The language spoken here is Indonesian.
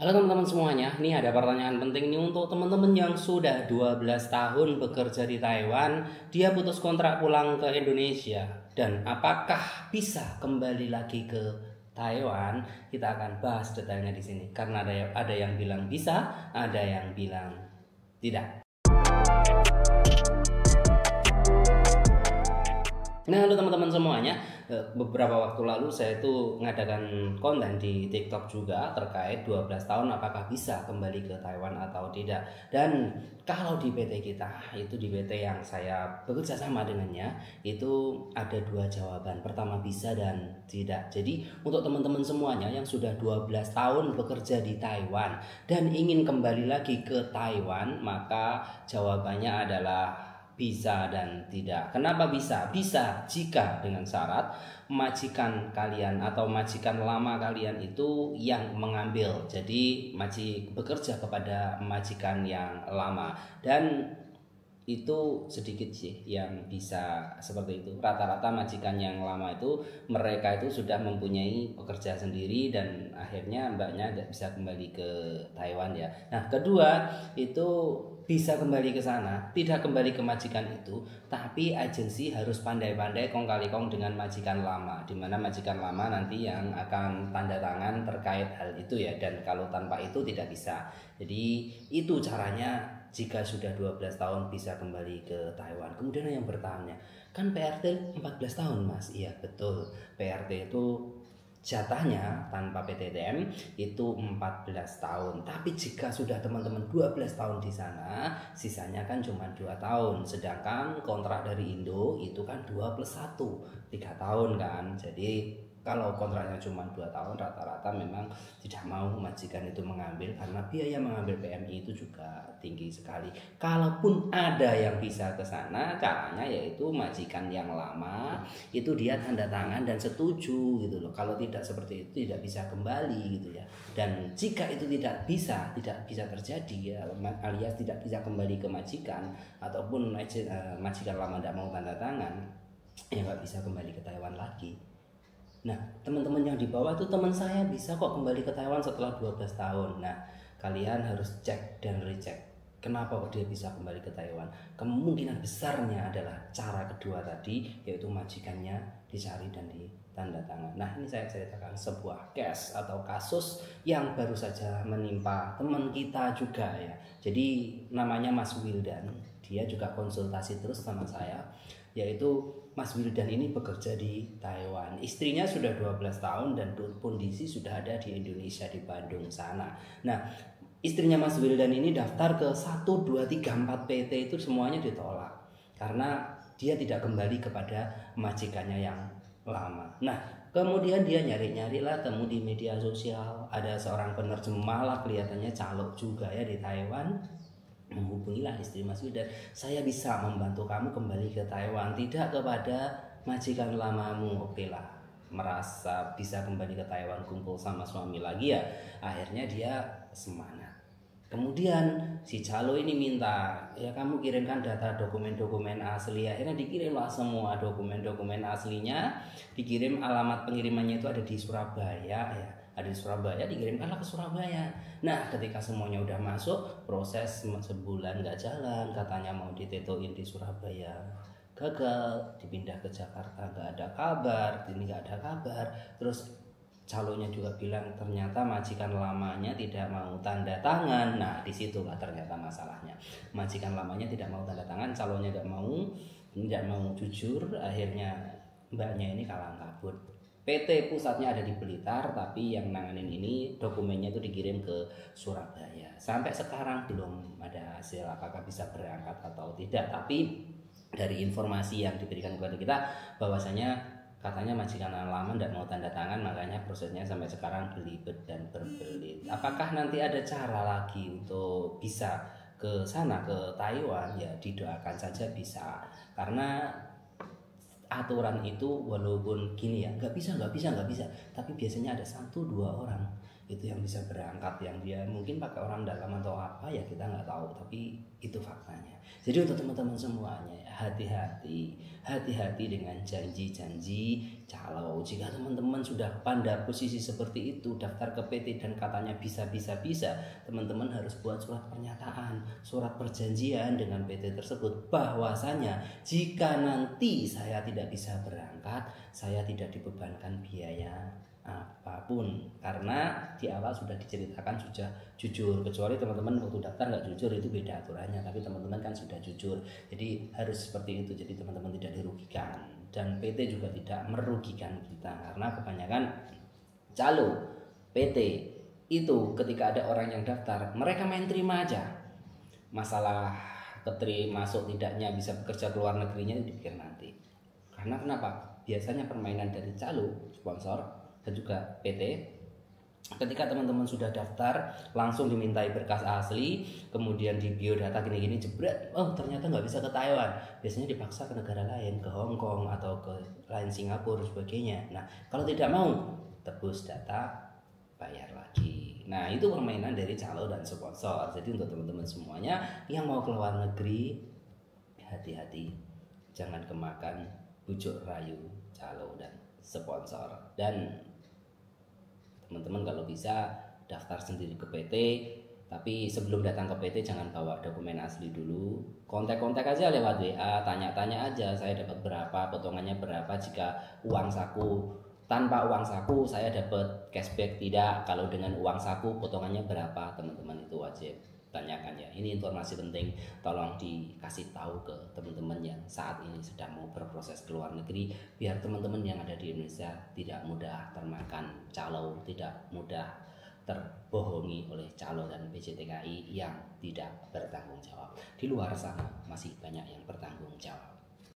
Halo teman-teman semuanya, nih ada pertanyaan penting nih untuk teman-teman yang sudah 12 tahun bekerja di Taiwan, dia putus kontrak pulang ke Indonesia dan apakah bisa kembali lagi ke Taiwan? Kita akan bahas detailnya di sini karena ada ada yang bilang bisa, ada yang bilang tidak. Nah, halo teman-teman semuanya. Eh, beberapa waktu lalu saya itu mengadakan konten di TikTok juga terkait 12 tahun apakah bisa kembali ke Taiwan atau tidak. Dan kalau di PT kita, itu di PT yang saya bekerja sama dengannya, itu ada dua jawaban. Pertama bisa dan tidak. Jadi, untuk teman-teman semuanya yang sudah 12 tahun bekerja di Taiwan dan ingin kembali lagi ke Taiwan, maka jawabannya adalah bisa dan tidak. Kenapa bisa? Bisa jika dengan syarat majikan kalian atau majikan lama kalian itu yang mengambil. Jadi majik bekerja kepada majikan yang lama dan itu sedikit sih yang bisa seperti itu. Rata-rata majikan yang lama itu mereka itu sudah mempunyai pekerja sendiri dan akhirnya mbaknya tidak bisa kembali ke Taiwan ya. Nah kedua itu bisa kembali ke sana, tidak kembali ke majikan itu, tapi agensi harus pandai-pandai kong kali kong dengan majikan lama, di mana majikan lama nanti yang akan tanda tangan terkait hal itu ya, dan kalau tanpa itu tidak bisa. Jadi itu caranya jika sudah 12 tahun bisa kembali ke Taiwan. Kemudian yang bertanya, kan PRT 14 tahun mas? Iya betul, PRT itu jatahnya tanpa PTTM itu 14 tahun. Tapi jika sudah teman-teman 12 tahun di sana, sisanya kan cuma 2 tahun. Sedangkan kontrak dari Indo itu kan 2 plus 1, 3 tahun kan. Jadi kalau kontraknya cuma dua tahun rata-rata memang tidak mau majikan itu mengambil karena biaya mengambil PMI itu juga tinggi sekali. Kalaupun ada yang bisa ke sana, caranya yaitu majikan yang lama itu dia tanda tangan dan setuju gitu loh. Kalau tidak seperti itu tidak bisa kembali gitu ya. Dan jika itu tidak bisa, tidak bisa terjadi ya alias tidak bisa kembali ke majikan ataupun eh, majikan lama tidak mau tanda tangan, ya nggak bisa kembali ke Taiwan lagi. Nah, teman-teman yang di bawah itu teman saya bisa kok kembali ke Taiwan setelah 12 tahun. Nah, kalian harus cek dan recheck. Kenapa kok dia bisa kembali ke Taiwan? Kemungkinan besarnya adalah cara kedua tadi, yaitu majikannya dicari dan ditanda tangan. Nah, ini saya ceritakan sebuah case atau kasus yang baru saja menimpa teman kita juga ya. Jadi namanya Mas Wildan. Dia juga konsultasi terus sama saya, yaitu Mas Wildan ini bekerja di Taiwan. Istrinya sudah 12 tahun dan kondisi sudah ada di Indonesia di Bandung sana. Nah, istrinya Mas Wildan ini daftar ke 1 2 3 4 PT itu semuanya ditolak karena dia tidak kembali kepada majikannya yang lama. Nah, kemudian dia nyari-nyari lah temu di media sosial, ada seorang penerjemah lah kelihatannya calok juga ya di Taiwan menghubungilah istri Mas Wildan saya bisa membantu kamu kembali ke Taiwan. Tidak kepada majikan lamamu. Oke lah merasa bisa kembali ke Taiwan kumpul sama suami lagi ya. Akhirnya dia semangat. Kemudian si calo ini minta ya kamu kirimkan data dokumen-dokumen asli. Akhirnya dikirimlah semua dokumen-dokumen aslinya. Dikirim alamat pengirimannya itu ada di Surabaya ya ada di Surabaya dikirimkanlah ke Surabaya. Nah ketika semuanya udah masuk proses sebulan nggak jalan katanya mau ditetoin di Surabaya. Gagal dipindah ke Jakarta nggak ada kabar ini nggak ada kabar. Terus calonnya juga bilang ternyata majikan lamanya tidak mau tanda tangan. Nah di situlah ternyata masalahnya. Majikan lamanya tidak mau tanda tangan calonnya nggak mau tidak mau jujur akhirnya mbaknya ini kalah kabut PT pusatnya ada di Blitar tapi yang nanganin ini dokumennya itu dikirim ke Surabaya. Sampai sekarang belum ada hasil apakah bisa berangkat atau tidak. Tapi dari informasi yang diberikan kepada kita bahwasanya katanya majikan lama tidak mau tanda tangan makanya prosesnya sampai sekarang belibet dan berbelit. Apakah nanti ada cara lagi untuk bisa ke sana ke Taiwan? Ya didoakan saja bisa. Karena aturan itu walaupun gini ya nggak bisa nggak bisa nggak bisa. Tapi biasanya ada satu dua orang itu yang bisa berangkat yang dia mungkin pakai orang dalam atau apa ya kita nggak tahu. Tapi itu faktanya. Jadi untuk teman-teman semuanya hati-hati hati-hati dengan janji-janji calo jika teman-teman sudah pada posisi seperti itu daftar ke PT dan katanya bisa bisa bisa teman-teman harus buat surat pernyataan surat perjanjian dengan PT tersebut. Bahwasanya jika nanti saya tidak bisa berangkat saya tidak dibebankan biaya apa pun. Karena di awal sudah diceritakan sudah jujur. Kecuali teman-teman waktu daftar nggak jujur itu beda aturannya. Tapi teman-teman kan sudah jujur. Jadi harus seperti itu. Jadi teman-teman tidak dirugikan. Dan PT juga tidak merugikan kita. Karena kebanyakan calo PT itu ketika ada orang yang daftar mereka main terima aja. Masalah keterima masuk tidaknya bisa bekerja ke luar negerinya dipikir nanti. Karena kenapa? Biasanya permainan dari calo sponsor dan juga PT ketika teman-teman sudah daftar langsung dimintai berkas asli kemudian di biodata gini-gini jebret oh ternyata nggak bisa ke Taiwan. Biasanya dipaksa ke negara lain ke Hong Kong atau ke lain Singapura sebagainya. Nah kalau tidak mau tebus data bayar lagi. Nah itu permainan dari calo dan sponsor. Jadi untuk teman-teman semuanya yang mau ke luar negeri hati-hati. Jangan kemakan bujuk rayu calo dan sponsor. Dan teman-teman kalau bisa daftar sendiri ke PT tapi sebelum datang ke PT jangan bawa dokumen asli dulu. Kontak-kontak aja lewat WA tanya-tanya aja saya dapat berapa potongannya berapa. Jika uang saku tanpa uang saku saya dapat cashback. Tidak kalau dengan uang saku potongannya berapa? Teman-teman itu wajib tanyakan ya ini informasi penting tolong dikasih tahu ke teman-teman yang saat ini sedang mau berproses ke luar negeri biar teman-teman yang ada di Indonesia tidak mudah termakan calo tidak mudah terbohongi oleh calo dan PJTKI yang tidak bertanggung jawab. Di luar sana masih banyak yang bertanggung jawab